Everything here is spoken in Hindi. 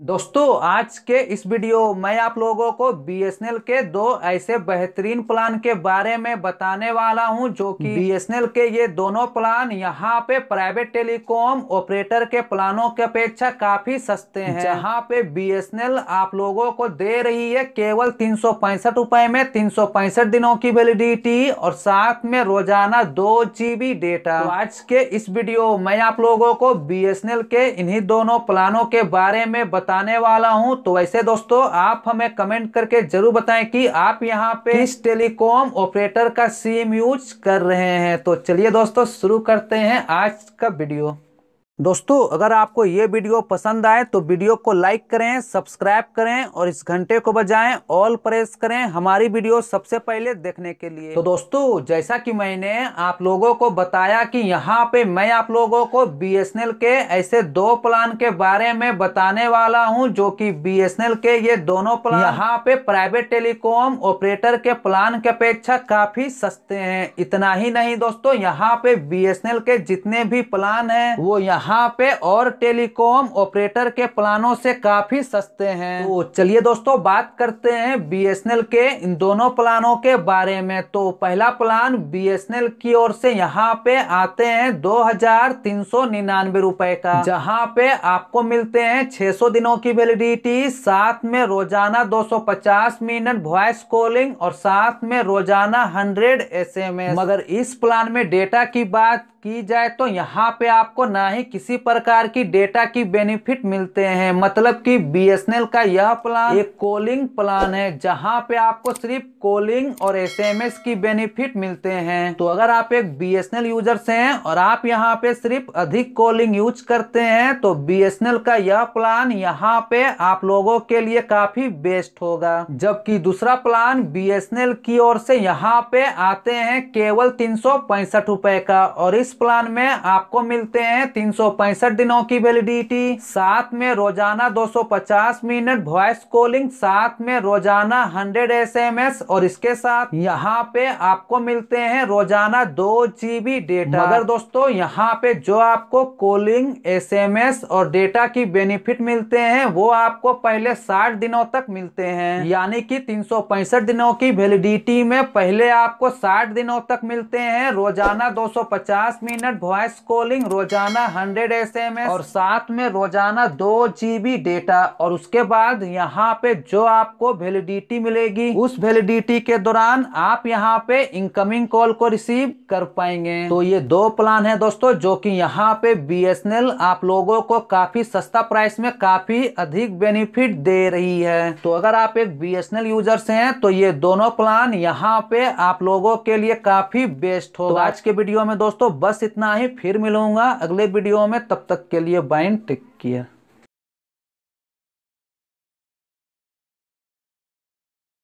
दोस्तों आज के इस वीडियो में आप लोगों को बीएसएनएल के दो ऐसे बेहतरीन प्लान के बारे में बताने वाला हूँ जो कि बीएसएनएल के ये दोनों प्लान यहाँ पे प्राइवेट टेलीकॉम ऑपरेटर के प्लानों के अपेक्षा काफ़ी सस्ते हैं। जहाँ पे बीएसएनएल आप लोगों को दे रही है केवल तीन सौ पैंसठ रुपए में तीन सौ पैंसठ दिनों की वैलिडिटी और साथ में रोज़ाना दो जीबी डेटा तो आज के इस वीडियो में आप लोगों को बीएसएनएल के इन्हीं दोनों प्लानों के बारे में बताने वाला हूँ। तो वैसे दोस्तों, आप हमें कमेंट करके ज़रूर बताएँ कि आप यहाँ पे किस टेलीकॉम ऑपरेटर का सिम यूज़ कर रहे हैं। तो चलिए दोस्तों, शुरू करते हैं आज का वीडियो। दोस्तों अगर आपको ये वीडियो पसंद आए तो वीडियो को लाइक करें सब्सक्राइब करें और इस घंटे को बजाएँ ऑल प्रेस करें हमारी वीडियो सबसे पहले देखने के लिए। तो दोस्तों जैसा कि मैंने आप लोगों को बताया कि यहाँ पे मैं आप लोगों को बीएसएनएल के ऐसे दो प्लान के बारे में बताने वाला हूँ जो कि बीएसएनएल के ये दोनों प्लान यहाँ। पे प्राइवेट टेलीकॉम ऑपरेटर के प्लान के अपेक्षा काफ़ी सस्ते हैं। इतना ही नहीं दोस्तों यहाँ पे BSNL के जितने भी प्लान है वो यहाँ यहाँ पे और टेलीकॉम ऑपरेटर के प्लानों से काफ़ी सस्ते हैं। तो चलिए दोस्तों, बात करते हैं बीएसएनएल के इन दोनों प्लानों के बारे में। तो पहला प्लान बीएसएनएल की ओर से यहाँ पे आते हैं दो हज़ार तीन सौ निन्यानवे रुपए का। जहाँ पे आपको मिलते हैं 600 दिनों की वैलिडिटी साथ में रोज़ाना 250 मिनट वॉइस कॉलिंग और साथ में रोज़ाना 100 एसएमएस मगर इस प्लान में डेटा की बात की जाए तो यहाँ पे आपको ना ही किसी प्रकार की डेटा की बेनिफिट मिलते हैं। मतलब कि बीएसएनएल का यह प्लान एक कॉलिंग प्लान है, जहाँ पे आपको सिर्फ़ कॉलिंग और एसएमएस की बेनिफिट मिलते हैं। तो अगर आप एक बीएसएनएल यूज़र से हैं और आप यहाँ पे सिर्फ़ अधिक कॉलिंग यूज़ करते हैं तो बीएसएनएल का यह प्लान यहाँ पे आप लोगों के लिए काफ़ी बेस्ट होगा। जबकि दूसरा प्लान बीएसएनएल की ओर से यहाँ पे आते हैं केवल तीन सौ पैंसठ रुपए का, और इस प्लान में आपको मिलते हैं तीन दिनों की वैलिडिटी साथ में रोज़ाना 250 मिनट वॉइस कॉलिंग साथ में रोज़ाना 100 एसएमएस और इसके साथ यहाँ पे आपको मिलते हैं रोज़ाना दो जीबी डेटा अगर दोस्तों यहाँ पे जो आपको कॉलिंग एसएमएस और डेटा की बेनिफिट मिलते हैं वो आपको पहले 60 दिनों तक मिलते हैं। यानी कि तीन सौ पैंसठ दिनों की वैलिडिटी में पहले आपको 60 दिनों तक मिलते हैं रोज़ाना 250 मिनट वॉइस कॉलिंग रोज़ाना 100 एसएमएस और साथ में रोज़ाना दो जीबी डेटा और उसके बाद यहाँ पे जो आपको वेलिडिटी मिलेगी, उस वेलिडिटी के दौरान आप यहाँ पे इनकमिंग कॉल को रिसीव कर पाएँगे। तो ये दो प्लान है दोस्तों, जो कि यहाँ पे बीएसएनएल आप लोगों को काफ़ी सस्ता प्राइस में काफ़ी अधिक बेनिफिट दे रही है। तो अगर आप एक बीएसएनएल यूज़र से हैं तो ये दोनों प्लान यहाँ पे आप लोगों के लिए काफ़ी बेस्ट हो तो आज के वीडियो में दोस्तों बस इतना ही, फिर मिलूँगा अगले वीडियो में, तब तक के लिए बाइन टेक केयर